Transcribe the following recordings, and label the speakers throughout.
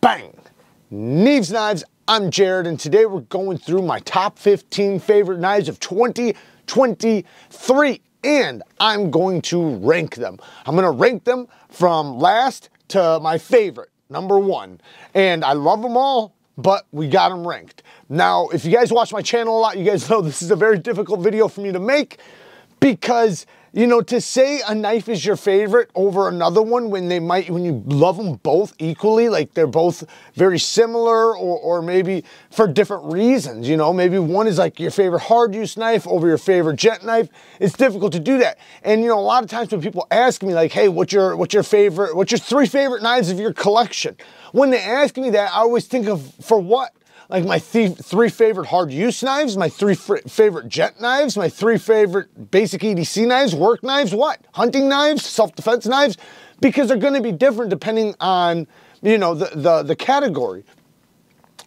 Speaker 1: Bang! Neeves Knives, I'm Jared, and today we're going through my top 15 favorite knives of 2023, and I'm going to rank them. I'm gonna rank them from last to my favorite, number one. And I love them all, but we got them ranked. Now, if you guys watch my channel a lot, you guys know this is a very difficult video for me to make because you know, to say a knife is your favorite over another one when they might, when you love them both equally, like they're both very similar or, or maybe for different reasons, you know, maybe one is like your favorite hard use knife over your favorite gent knife. It's difficult to do that. And, you know, a lot of times when people ask me like, hey, what's your, what's your favorite, what's your three favorite knives of your collection? When they ask me that, I always think of for what? Like my th three favorite hard use knives, my three favorite gent knives, my three favorite basic EDC knives, work knives, what? Hunting knives, self-defense knives, because they're gonna be different depending on, you know, the, the, the category.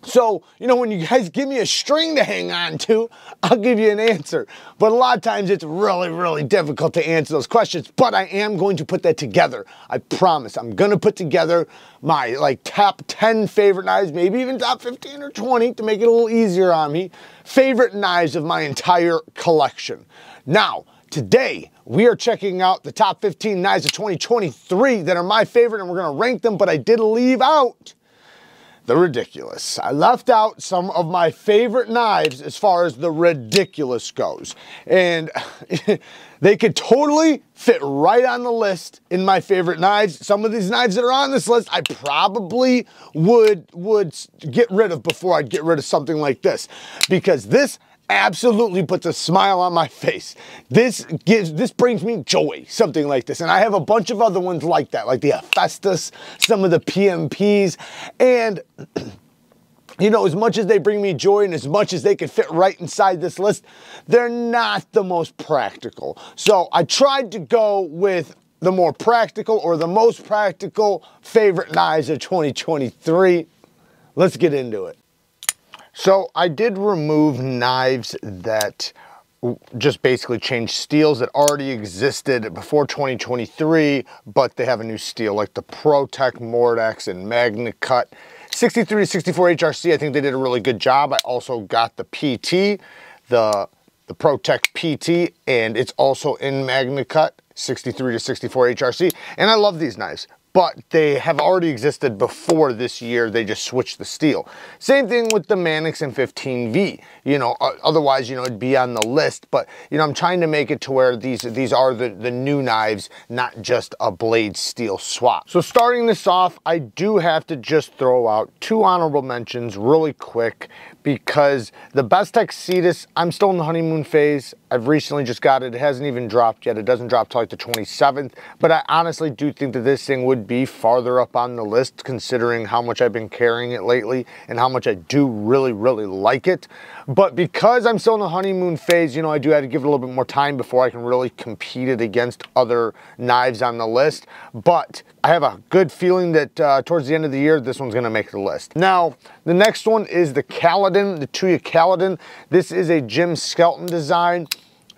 Speaker 1: So, you know, when you guys give me a string to hang on to, I'll give you an answer. But a lot of times it's really, really difficult to answer those questions. But I am going to put that together. I promise. I'm going to put together my like top 10 favorite knives, maybe even top 15 or 20 to make it a little easier on me. Favorite knives of my entire collection. Now, Today, we are checking out the top 15 knives of 2023 that are my favorite and we're gonna rank them, but I did leave out the ridiculous. I left out some of my favorite knives as far as the ridiculous goes. And they could totally fit right on the list in my favorite knives. Some of these knives that are on this list, I probably would, would get rid of before I'd get rid of something like this. Because this absolutely puts a smile on my face. This gives, this brings me joy, something like this. And I have a bunch of other ones like that, like the Hephaestus, some of the PMPs, and you know, as much as they bring me joy and as much as they can fit right inside this list, they're not the most practical. So I tried to go with the more practical or the most practical favorite knives of 2023. Let's get into it. So I did remove knives that just basically changed steels that already existed before 2023, but they have a new steel like the ProTech Mortex and MagnaCut. 63 to 64 HRC, I think they did a really good job. I also got the PT, the, the ProTech PT, and it's also in MagnaCut, 63 to 64 HRC. And I love these knives but they have already existed before this year. They just switched the steel. Same thing with the Manix M15V. You know, otherwise, you know, it'd be on the list, but you know, I'm trying to make it to where these these are the, the new knives, not just a blade steel swap. So starting this off, I do have to just throw out two honorable mentions really quick because the Bestech Cetus, I'm still in the honeymoon phase. I've recently just got it. It hasn't even dropped yet. It doesn't drop till like the 27th, but I honestly do think that this thing would be farther up on the list considering how much I've been carrying it lately and how much I do really, really like it. But because I'm still in the honeymoon phase, you know, I do have to give it a little bit more time before I can really compete it against other knives on the list. But I have a good feeling that uh, towards the end of the year, this one's gonna make the list. Now, the next one is the Caladan, the Tuya Caladan. This is a Jim Skelton design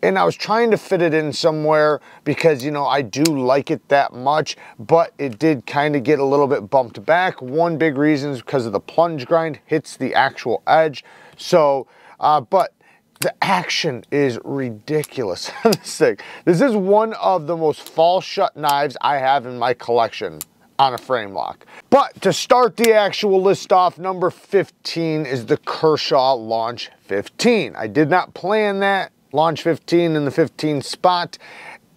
Speaker 1: and I was trying to fit it in somewhere because, you know, I do like it that much, but it did kind of get a little bit bumped back. One big reason is because of the plunge grind hits the actual edge. So, uh, but the action is ridiculous this thing. This is one of the most fall shut knives I have in my collection on a frame lock. But to start the actual list off, number 15 is the Kershaw Launch 15. I did not plan that launch 15 in the 15 spot.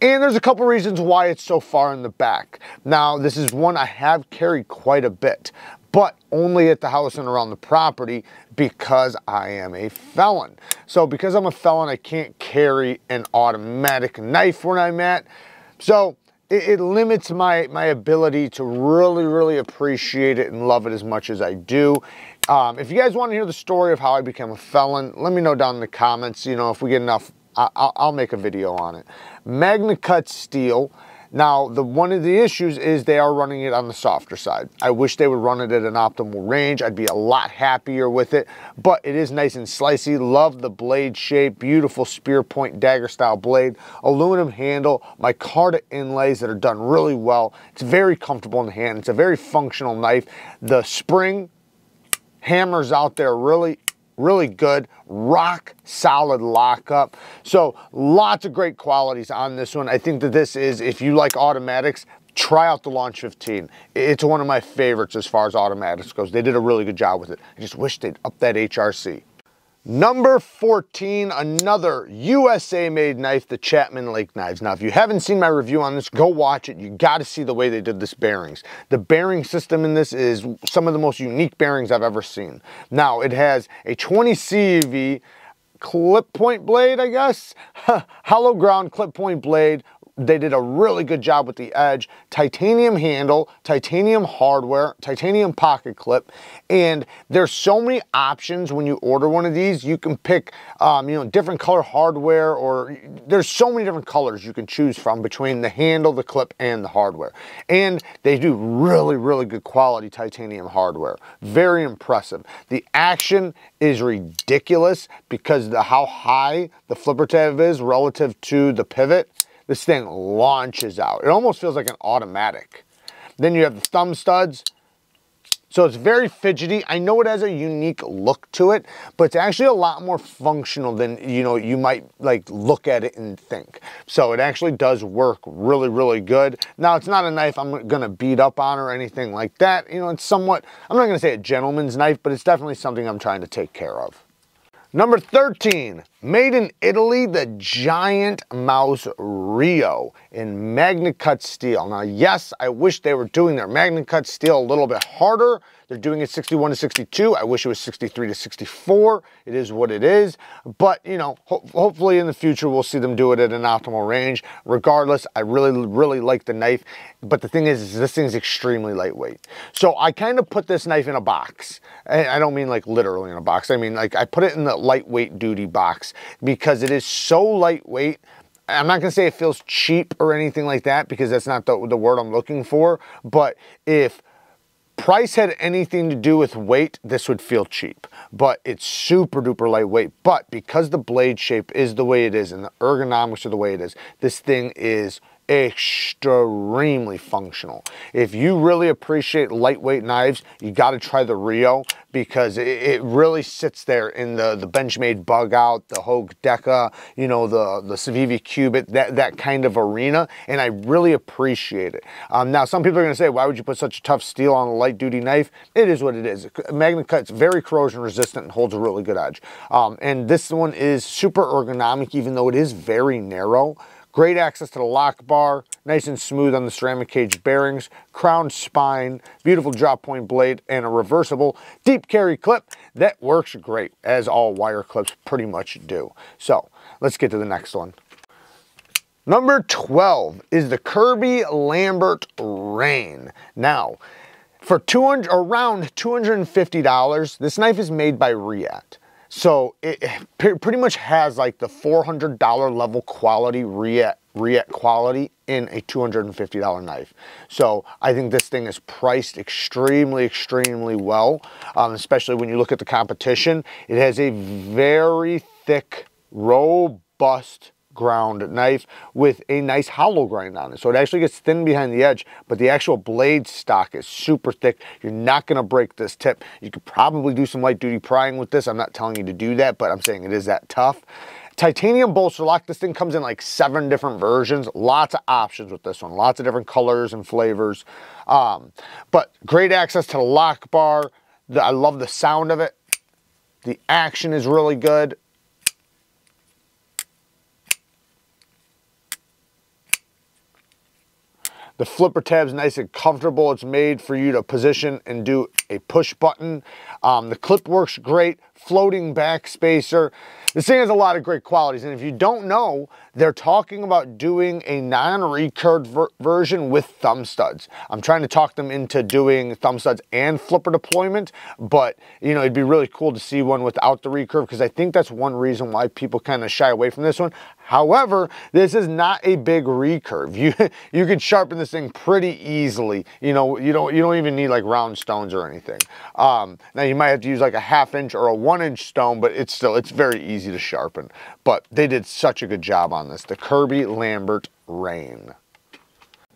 Speaker 1: And there's a couple reasons why it's so far in the back. Now, this is one I have carried quite a bit, but only at the house and around the property because I am a felon. So because I'm a felon, I can't carry an automatic knife when I'm at. So it, it, limits my, my ability to really, really appreciate it and love it as much as I do. Um, if you guys want to hear the story of how I became a felon, let me know down in the comments. You know, if we get enough, I, will make a video on it. MagnaCut steel. Now, the one of the issues is they are running it on the softer side. I wish they would run it at an optimal range. I'd be a lot happier with it, but it is nice and slicey. Love the blade shape, beautiful spear point dagger style blade, aluminum handle, micarta inlays that are done really well. It's very comfortable in the hand. It's a very functional knife. The spring hammers out there really really good, rock solid lockup. So lots of great qualities on this one. I think that this is, if you like automatics, try out the Launch 15. It's one of my favorites as far as automatics goes. They did a really good job with it. I just wish they'd up that HRC. Number 14, another USA made knife, the Chapman Lake Knives. Now, if you haven't seen my review on this, go watch it. You got to see the way they did this bearings. The bearing system in this is some of the most unique bearings I've ever seen. Now, it has a 20 CV clip point blade, I guess. Hollow ground clip point blade they did a really good job with the edge. Titanium handle, titanium hardware, titanium pocket clip, and there's so many options when you order one of these. You can pick, um, you know, different color hardware, or there's so many different colors you can choose from between the handle, the clip, and the hardware. And they do really, really good quality titanium hardware. Very impressive. The action is ridiculous because the how high the flipper tab is relative to the pivot this thing launches out. It almost feels like an automatic. Then you have the thumb studs. So it's very fidgety. I know it has a unique look to it, but it's actually a lot more functional than, you know, you might like look at it and think. So it actually does work really, really good. Now it's not a knife I'm gonna beat up on or anything like that. You know, it's somewhat, I'm not gonna say a gentleman's knife, but it's definitely something I'm trying to take care of. Number 13, made in Italy, the Giant Mouse Reo in Magna Cut steel. Now, yes, I wish they were doing their Magna Cut steel a little bit harder, they're doing it 61 to 62. I wish it was 63 to 64. It is what it is. But, you know, ho hopefully in the future we'll see them do it at an optimal range. Regardless, I really, really like the knife. But the thing is, is this thing is extremely lightweight. So I kind of put this knife in a box. I don't mean like literally in a box. I mean like I put it in the lightweight duty box because it is so lightweight I'm not to say it feels cheap or anything like that because that's not the, the word I'm looking for. But if price had anything to do with weight, this would feel cheap, but it's super duper lightweight. But because the blade shape is the way it is and the ergonomics are the way it is, this thing is extremely functional. If you really appreciate lightweight knives, you got to try the Reo because it, it, really sits there in the, the Benchmade Bug Out, the Hogue Deka, you know, the, the Civivi Cubit, that, that kind of arena, and I really appreciate it. Um, now, some people are going to say, why would you put such a tough steel on a light-duty knife? It is what it is. Magna Cut's very corrosion resistant and holds a really good edge. Um, and this one is super ergonomic, even though it is very narrow. Great access to the lock bar, nice and smooth on the ceramic cage bearings, crown spine, beautiful drop point blade, and a reversible deep carry clip that works great, as all wire clips pretty much do. So let's get to the next one. Number 12 is the Kirby Lambert Raine. Now, for 200 around $250, this knife is made by Reate. So it pretty much has like the $400 level quality Reate, Reate quality in a $250 knife. So I think this thing is priced extremely, extremely well, um, especially when you look at the competition. It has a very thick, robust ground knife with a nice hollow grind on it. So it actually gets thin behind the edge, but the actual blade stock is super thick. You're not gonna break this tip. You could probably do some light duty prying with this. I'm not telling you to do that, but I'm saying it is that tough. Titanium bolster lock, this thing comes in like seven different versions. Lots of options with this one. Lots of different colors and flavors. Um, but great access to the lock bar. The, I love the sound of it. The action is really good. The flipper tab's nice and comfortable. It's made for you to position and do a push button. Um, the clip works great. Floating back spacer. This thing has a lot of great qualities. And if you don't know, they're talking about doing a non-recurved ver version with thumb studs. I'm trying to talk them into doing thumb studs and flipper deployment, but you know, it'd be really cool to see one without the recurve because I think that's one reason why people kind of shy away from this one. However, this is not a big recurve. You you could sharpen this thing pretty easily. You know, you don't you don't even need like round stones or anything. Um, now you might have to use like a half inch or a one inch stone, but it's still it's very easy to sharpen. But they did such a good job on this. The Kirby Lambert Raine.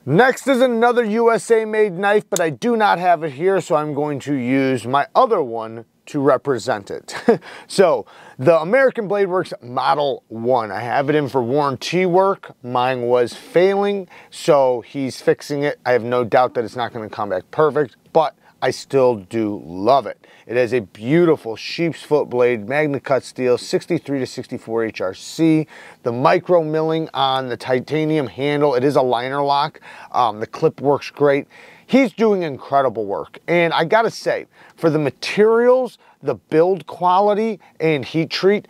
Speaker 1: Next is another USA made knife, but I do not have it here, so I'm going to use my other one to represent it. so the American Blade Works Model 1, I have it in for warranty work. Mine was failing, so he's fixing it. I have no doubt that it's not gonna come back perfect, but I still do love it. It has a beautiful sheep's foot blade, Magna Cut steel, 63 to 64 HRC. The micro milling on the titanium handle, it is a liner lock. Um, the clip works great. He's doing incredible work. And I gotta say, for the materials, the build quality and heat treat,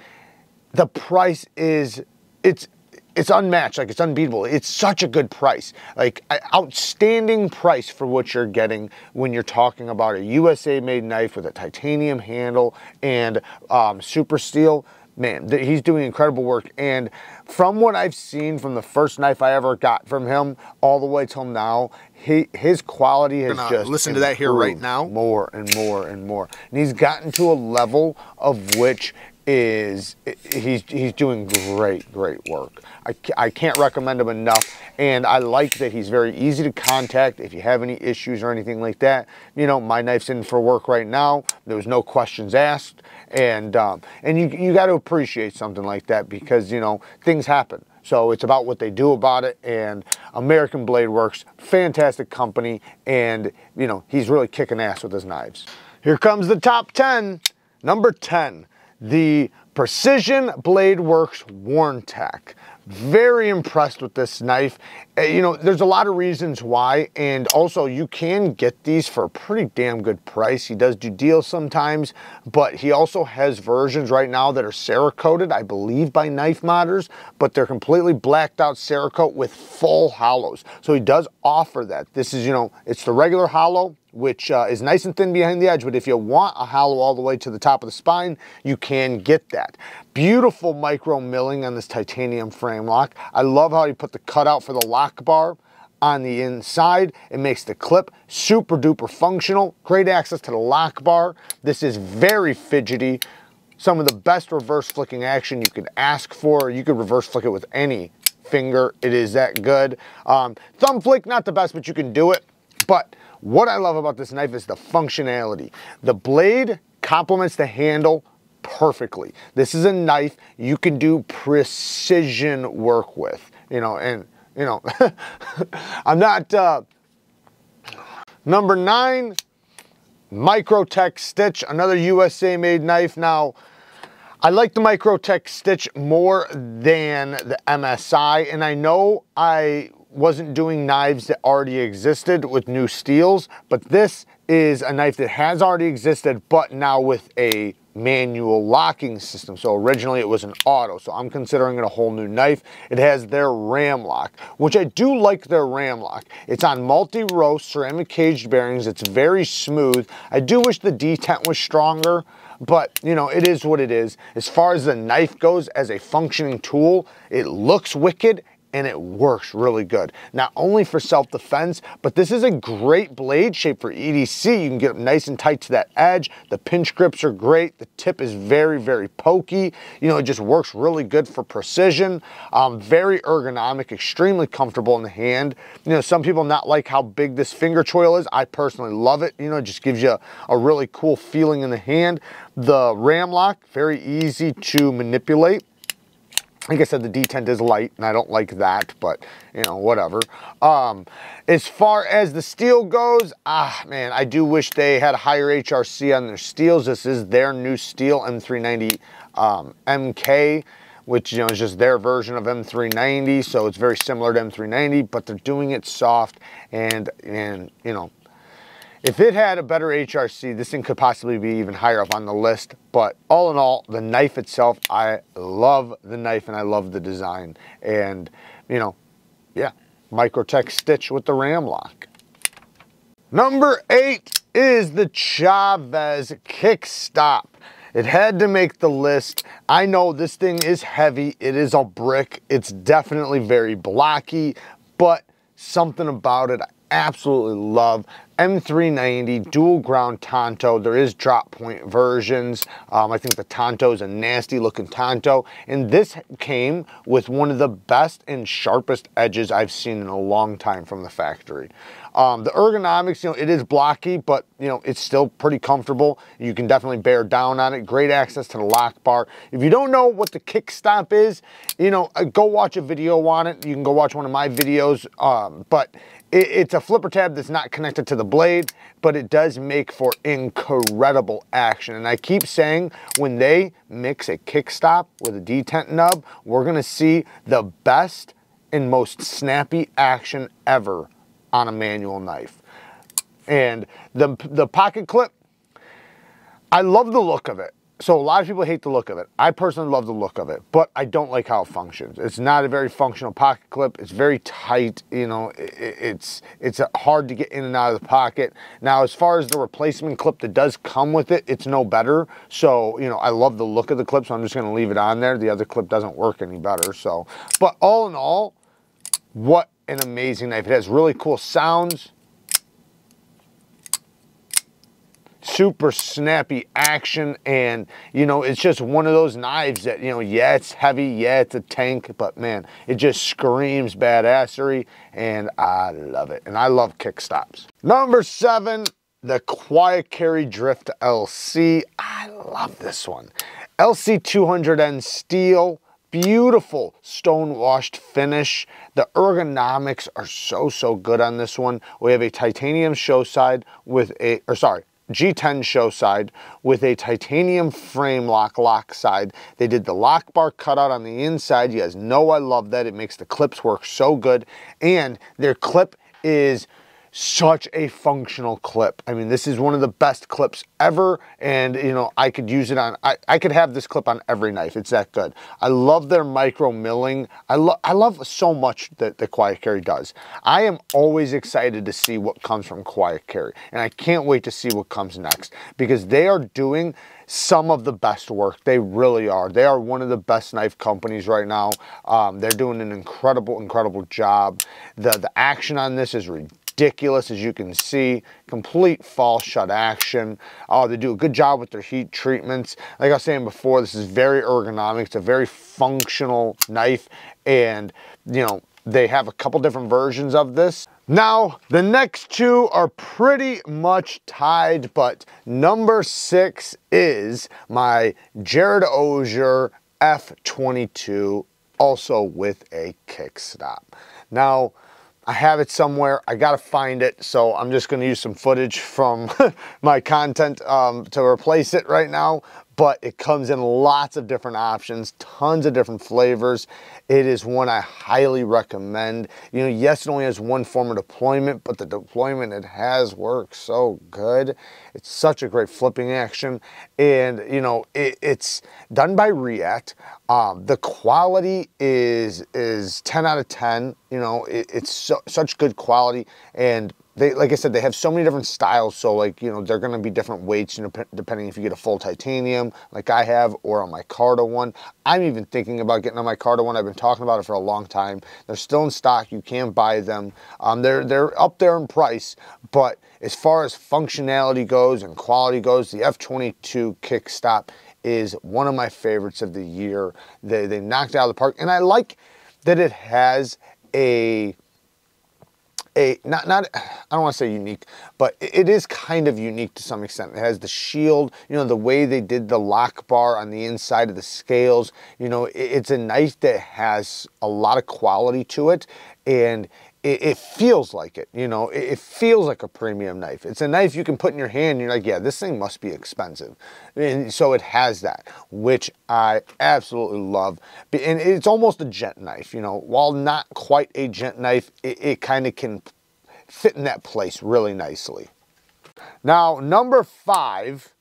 Speaker 1: the price is, it's it's unmatched, like it's unbeatable. It's such a good price, like outstanding price for what you're getting when you're talking about a USA made knife with a titanium handle and um, super steel. Man, he's doing incredible work. And from what I've seen from the first knife I ever got from him all the way till now, he, his quality has just
Speaker 2: listen to that here right now
Speaker 1: more and more and more and he's gotten to a level of which is he's he's doing great great work. I, I can't recommend him enough and I like that he's very easy to contact if you have any issues or anything like that. You know my knife's in for work right now. There was no questions asked and um, and you, you got to appreciate something like that because you know things happen. So it's about what they do about it and American Blade Works fantastic company and you know he's really kicking ass with his knives. Here comes the top 10 number 10 the Precision Blade Works Warntech. Very impressed with this knife. Uh, you know, there's a lot of reasons why, and also you can get these for a pretty damn good price. He does do deals sometimes, but he also has versions right now that are Cerakoted, I believe by Knife Modders, but they're completely blacked out Cerakote with full hollows. So he does offer that. This is, you know, it's the regular hollow, which uh, is nice and thin behind the edge, but if you want a hollow all the way to the top of the spine, you can get that. Beautiful micro milling on this titanium frame lock. I love how he put the cutout for the lock bar on the inside. It makes the clip super duper functional. Great access to the lock bar. This is very fidgety. Some of the best reverse flicking action you could ask for. You could reverse flick it with any finger. It is that good. Um, thumb flick, not the best, but you can do it. But what I love about this knife is the functionality. The blade complements the handle perfectly. This is a knife you can do precision work with, you know, and, you know, I'm not, uh, number nine, Microtech Stitch, another USA made knife. Now, I like the Microtech Stitch more than the MSI, and I know I wasn't doing knives that already existed with new steels, but this is a knife that has already existed, but now with a manual locking system. So originally it was an auto, so I'm considering it a whole new knife. It has their ram lock, which I do like their ram lock. It's on multi-row ceramic caged bearings. It's very smooth. I do wish the detent was stronger, but you know, it is what it is. As far as the knife goes as a functioning tool, it looks wicked and it works really good. Not only for self-defense, but this is a great blade shape for EDC. You can get them nice and tight to that edge. The pinch grips are great. The tip is very, very pokey. You know, it just works really good for precision. Um, very ergonomic, extremely comfortable in the hand. You know, some people not like how big this finger choil is. I personally love it. You know, it just gives you a really cool feeling in the hand. The ram lock, very easy to manipulate like I said, the detent is light, and I don't like that, but, you know, whatever. Um, as far as the steel goes, ah, man, I do wish they had a higher HRC on their steels. This is their new steel M390 um, MK, which, you know, is just their version of M390, so it's very similar to M390, but they're doing it soft, and, and you know, If it had a better HRC, this thing could possibly be even higher up on the list. But all in all, the knife itself, I love the knife and I love the design. And, you know, yeah, Microtech stitch with the ram lock. Number eight is the Chaves Kickstop. It had to make the list. I know this thing is heavy. It is a brick. It's definitely very blocky, but something about it absolutely love. M390 dual ground Tanto. There is drop point versions. Um, I think the Tanto is a nasty looking Tanto. And this came with one of the best and sharpest edges I've seen in a long time from the factory. Um, the ergonomics, you know, it is blocky, but you know, it's still pretty comfortable. You can definitely bear down on it. Great access to the lock bar. If you don't know what the kick stop is, you know, uh, go watch a video on it. You can go watch one of my videos. Um, but it, it's a flipper tab that's not connected to the blade, but it does make for incredible action. And I keep saying when they mix a kick stop with a detent nub, we're gonna see the best and most snappy action ever on a manual knife. And the, the pocket clip, I love the look of it. So a lot of people hate the look of it. I personally love the look of it, but I don't like how it functions. It's not a very functional pocket clip. It's very tight. You know, it, it's it's hard to get in and out of the pocket. Now, as far as the replacement clip that does come with it, it's no better. So, you know, I love the look of the clip, so I'm just going to leave it on there. The other clip doesn't work any better. So, but all in all, what an amazing knife. It has really cool sounds. Super snappy action and you know it's just one of those knives that you know yeah it's heavy yeah it's a tank but man it just screams badassery and I love it and I love kickstops. Number seven the Quiet Carry Drift LC. I love this one. LC 200N steel beautiful stone washed finish. The ergonomics are so, so good on this one. We have a titanium show side with a, or sorry, G10 show side with a titanium frame lock lock side. They did the lock bar cutout on the inside. You guys know I love that. It makes the clips work so good. And their clip is such a functional clip. I mean, this is one of the best clips ever, and you know, I could use it on, I, I could have this clip on every knife. It's that good. I love their micro milling. I, love I love so much that the Quiet Carry does. I am always excited to see what comes from Quiet Carry, and I can't wait to see what comes next because they are doing some of the best work. They really are. They are one of the best knife companies right now. Um, they're doing an incredible, incredible job. The, the action on this is ridiculous ridiculous, as you can see. Complete fall shut action. Oh, they do a good job with their heat treatments. Like I was saying before, this is very ergonomic. It's a very functional knife. And, you know, they have a couple different versions of this. Now, the next two are pretty much tied, but number six is my Jared Osier F22, also with a kickstop. Now, I have it somewhere. I got to find it. So I'm just going to use some footage from my content um, to replace it right now but it comes in lots of different options, tons of different flavors. It is one I highly recommend. You know, yes, it only has one form of deployment, but the deployment it has works so good. It's such a great flipping action. And, you know, it, it's done by Reate. Um, the quality is is 10 out of 10. You know, it, it's so, such good quality. And they like I said, they have so many different styles. So like, you know, they're going to be different weights, you know, depending if you get a full titanium like I have or a micarta one. I'm even thinking about getting a micarta one. I've been talking about it for a long time. They're still in stock. You can buy them. Um, they're, they're up there in price, but as far as functionality goes and quality goes, the F22 kickstop is one of my favorites of the year. They, they knocked out of the park. And I like that it has a a not not I don't want to say unique, but it is kind of unique to some extent. It has the shield, you know, the way they did the lock bar on the inside of the scales. You know, it's a knife that has a lot of quality to it, and it, it, feels like it, you know, it, it, feels like a premium knife. It's a knife you can put in your hand and you're like, yeah, this thing must be expensive. And so it has that, which I absolutely love. And it's almost a gent knife, you know, while not quite a gent knife, it, it kind of can fit in that place really nicely. Now, number five,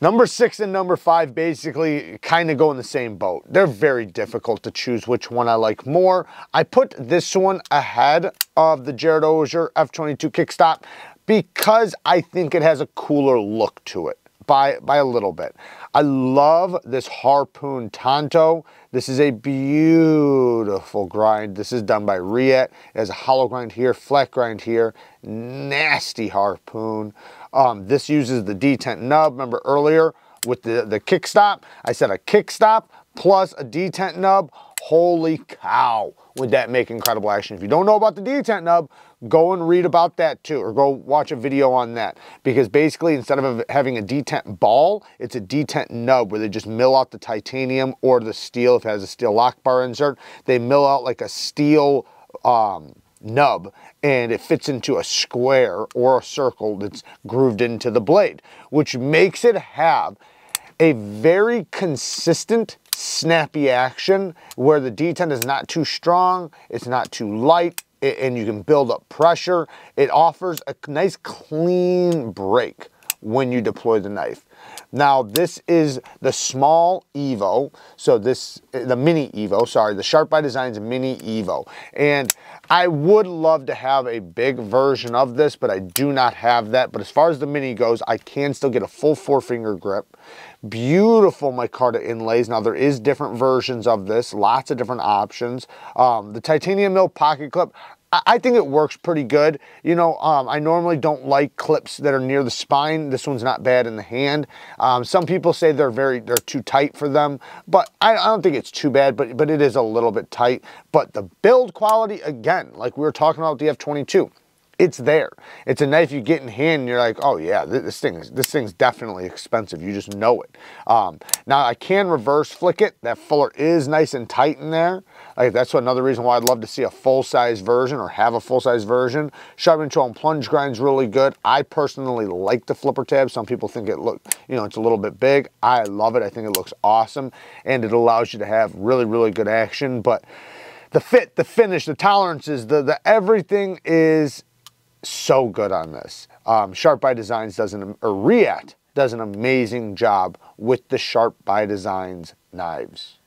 Speaker 1: number six and number five basically kind of go in the same boat. They're very difficult to choose which one I like more. I put this one ahead of the Jared Ogier F22 kickstop because I think it has a cooler look to it by, by a little bit. I love this Harpoon Tonto. This is a beautiful grind. This is done by Reate. It has a hollow grind here, flat grind here, nasty Harpoon. Um, this uses the detent nub. Remember earlier with the, the kickstop? I said a kickstop plus a detent nub. Holy cow, would that make incredible action. If you don't know about the detent nub, go and read about that too, or go watch a video on that. Because basically, instead of having a detent ball, it's a detent nub where they just mill out the titanium or the steel, if it has a steel lock bar insert, they mill out like a steel um, nub and it fits into a square or a circle that's grooved into the blade, which makes it have a very consistent snappy action where the detent is not too strong, it's not too light, and you can build up pressure. It offers a nice clean break when you deploy the knife. Now this is the small Evo, so this, the mini Evo, sorry, the Sharp by Designs mini Evo. And I would love to have a big version of this, but I do not have that. But as far as the mini goes, I can still get a full four finger grip. Beautiful micarta inlays. Now there is different versions of this, lots of different options. Um, the titanium mill pocket clip, I think it works pretty good. You know, um, I normally don't like clips that are near the spine. This one's not bad in the hand. Um, some people say they're very, they're too tight for them, but I, I, don't think it's too bad, but, but it is a little bit tight. But the build quality, again, like we were talking about the F-22, it's there. It's a knife you get in hand and you're like, oh yeah, this thing is this thing's definitely expensive. You just know it. Um, now I can reverse flick it. That fuller is nice and tight in there. Like that's another reason why I'd love to see a full-size version or have a full-size version. Sharp control and plunge grind's really good. I personally like the flipper tab. Some people think it look, you know, it's a little bit big. I love it. I think it looks awesome and it allows you to have really, really good action. But the fit, the finish, the tolerances, the, the everything is so good on this. Um, Sharp by Designs does an, or Reate does an amazing job with the Sharp by Designs knives.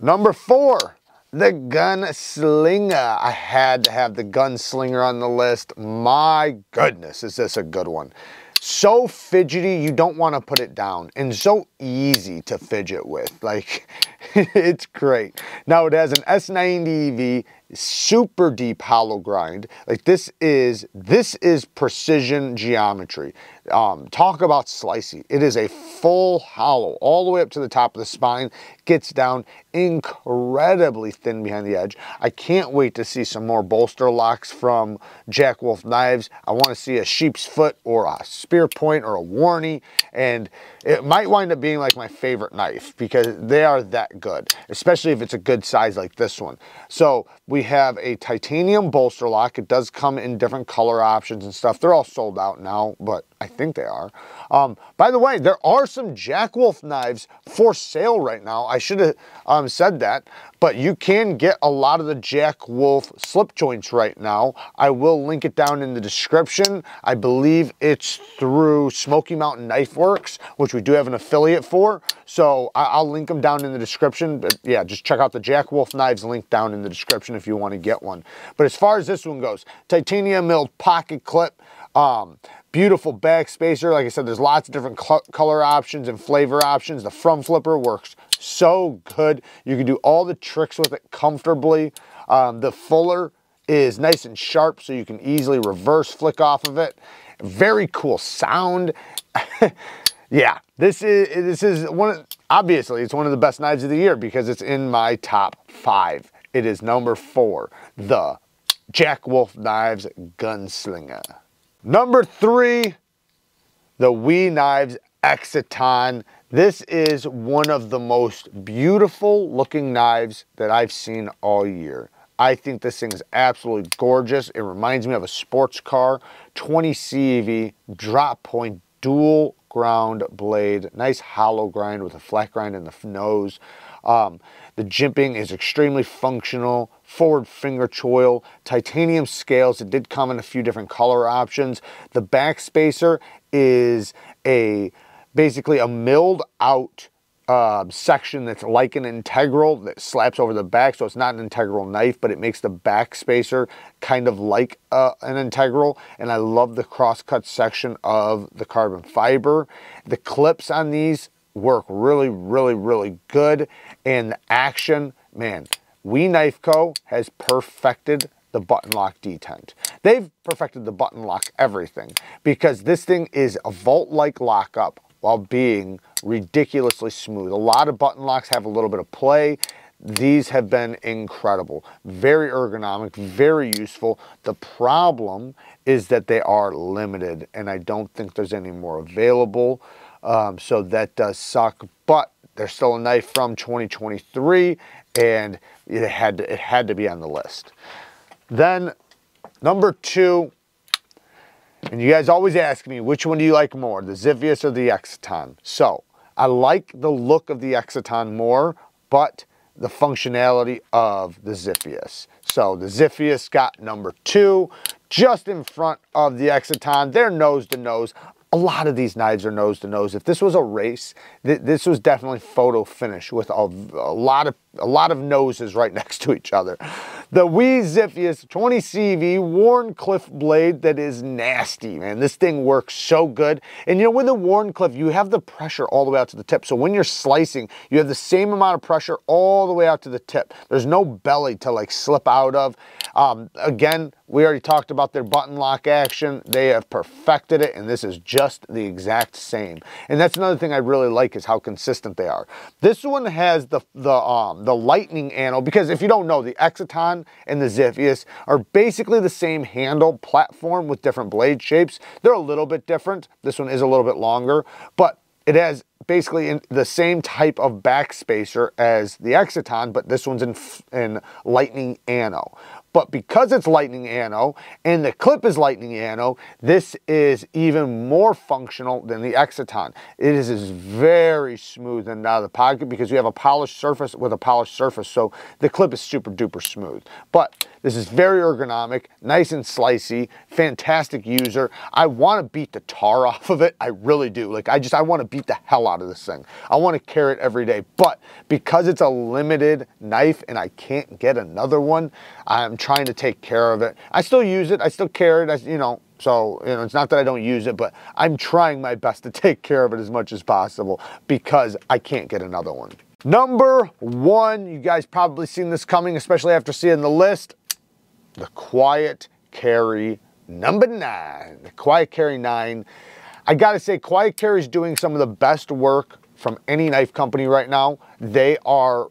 Speaker 1: Number four, the Gunslinger. I had to have the Gunslinger on the list. My goodness, is this a good one. So fidgety, you don't want to put it down, and so easy to fidget with. Like, it's great. Now, it has an S90V, super deep hollow grind. Like this is, this is precision geometry. Um, talk about slicey. It is a full hollow all the way up to the top of the spine, gets down incredibly thin behind the edge. I can't wait to see some more bolster locks from Jack Wolf knives. I want to see a sheep's foot or a spear point or a Warney, and it might wind up being like my favorite knife because they are that good, especially if it's a good size like this one. So we have a titanium bolster lock. It does come in different color options and stuff. They're all sold out now, but I think they are. Um, by the way, there are some Jack Wolf knives for sale right now. I should have um, said that, but you can get a lot of the Jack Wolf slip joints right now. I will link it down in the description. I believe it's through Smoky Mountain Knife Works, which we do have an affiliate for. So I'll link them down in the description. But yeah, just check out the Jack Wolf knives link down in the description if you want to get one. But as far as this one goes, titanium milled pocket clip. Um, Beautiful back spacer. Like I said, there's lots of different color options and flavor options. The front flipper works so good. You can do all the tricks with it comfortably. Um, the fuller is nice and sharp so you can easily reverse flick off of it. Very cool sound. yeah, this is this is one of, obviously it's one of the best knives of the year because it's in my top five. It is number four, the Jack Wolf Knives Gunslinger. Number three, the WE Knives Exciton. This is one of the most beautiful looking knives that I've seen all year. I think this thing is absolutely gorgeous. It reminds me of a sports car, 20 CV, drop point, dual ground blade, nice hollow grind with a flat grind in the nose. Um, the jimping is extremely functional, forward finger choil, titanium scales. It did come in a few different color options. The back spacer is a basically a milled out uh, section that's like an integral that slaps over the back. So it's not an integral knife, but it makes the back spacer kind of like uh, an integral. And I love the crosscut section of the carbon fiber. The clips on these work really, really, really good. And the action, man, We Knife Co. has perfected the button lock detent. They've perfected the button lock everything because this thing is a vault-like lockup while being ridiculously smooth. A lot of button locks have a little bit of play. These have been incredible, very ergonomic, very useful. The problem is that they are limited and I don't think there's any more available. Um, so that does suck, but they're still a knife from 2023 and it had to, it had to be on the list. Then number two, and you guys always ask me, which one do you like more, the Ziffius or the Exciton? So I like the look of the Exciton more, but the functionality of the Ziffius. So the Ziffius got number two, just in front of the Exciton. They're nose to nose a lot of these knives are nose to nose. If this was a race, th this was definitely photo finish with a, a, lot of a lot of noses right next to each other. The WE Ziffius 20 CV Wharncliffe blade that is nasty, man. This thing works so good. And you know, with the Wharncliffe, you have the pressure all the way out to the tip. So when you're slicing, you have the same amount of pressure all the way out to the tip. There's no belly to like slip out of. Um, again, we already talked about their button lock action. They have perfected it, and this is just the exact same. And that's another thing I really like is how consistent they are. This one has the the um, the lightning anno because if you don't know, the And the Ziffius are basically the same handle platform with different blade shapes. They're a little bit different. This one is a little bit longer, but it has basically the same type of back spacer as the Exciton, but this one's in, in lightning anno. But because it's lightning anno and the clip is lightning anno, this is even more functional than the Exciton. It is, is very smooth and out of the pocket because you have a polished surface with a polished surface. So the clip is super duper smooth. But this is very ergonomic, nice and slicey, fantastic user. I want to beat the tar off of it. I really do. Like I just, I want to beat the hell out of this thing. I want to carry it every day. But because it's a limited knife and I can't get another one, I'm trying to take care of it. I still use it. I still care it. You know, so, you know, it's not that I don't use it, but I'm trying my best to take care of it as much as possible because I can't get another one. Number one, you guys probably seen this coming, especially after seeing the list the Quiet Carry number nine, the Quiet Carry nine. I gotta say, Quiet Carry is doing some of the best work from any knife company right now. They are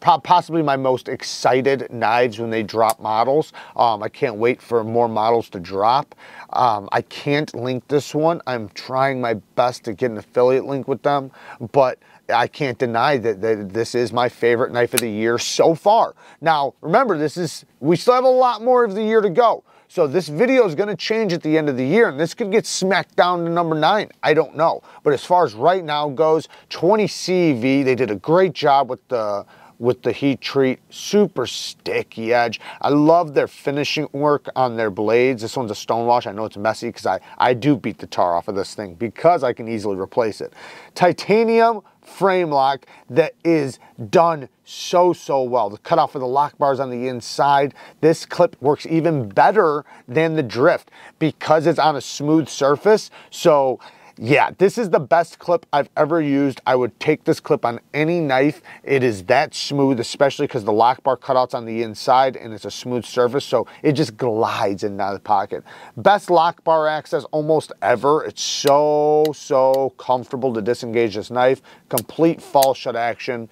Speaker 1: possibly my most excited knives when they drop models. Um, I can't wait for more models to drop. Um, I can't link this one. I'm trying my best to get an affiliate link with them, but I can't deny that, that this is my favorite knife of the year so far. Now, remember, this is we still have a lot more of the year to go. So this video is going to change at the end of the year, and this could get smacked down to number nine. I don't know. But as far as right now goes, 20 CV, they did a great job with the with the heat treat, super sticky edge. I love their finishing work on their blades. This one's a stone wash. I know it's messy because I, I do beat the tar off of this thing because I can easily replace it. Titanium frame lock that is done so, so well. The cutoff of the lock bars on the inside. This clip works even better than the drift because it's on a smooth surface. So yeah, this is the best clip I've ever used. I would take this clip on any knife. It is that smooth, especially because the lock bar cutouts on the inside and it's a smooth surface, so it just glides in and out of the pocket. Best lock bar access almost ever. It's so, so comfortable to disengage this knife. Complete fall shut action.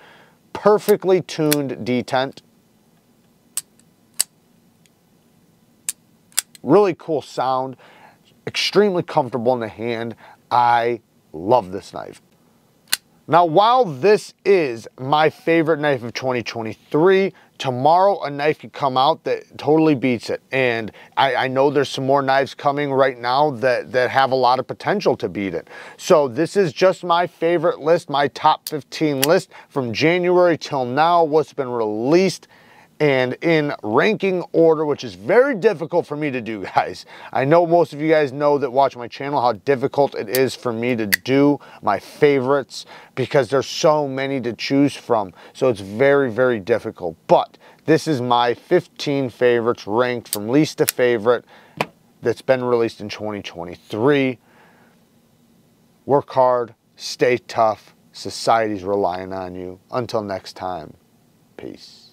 Speaker 1: Perfectly tuned detent. Really cool sound extremely comfortable in the hand. I love this knife. Now, while this is my favorite knife of 2023, tomorrow a knife could come out that totally beats it. And I, I, know there's some more knives coming right now that, that have a lot of potential to beat it. So this is just my favorite list, my top 15 list from January till now, what's been released and in ranking order, which is very difficult for me to do, guys. I know most of you guys know that watch my channel how difficult it is for me to do my favorites because there's so many to choose from. So it's very, very difficult. But this is my 15 favorites ranked from least to favorite that's been released in 2023. Work hard, stay tough. Society's relying on you. Until next time, peace.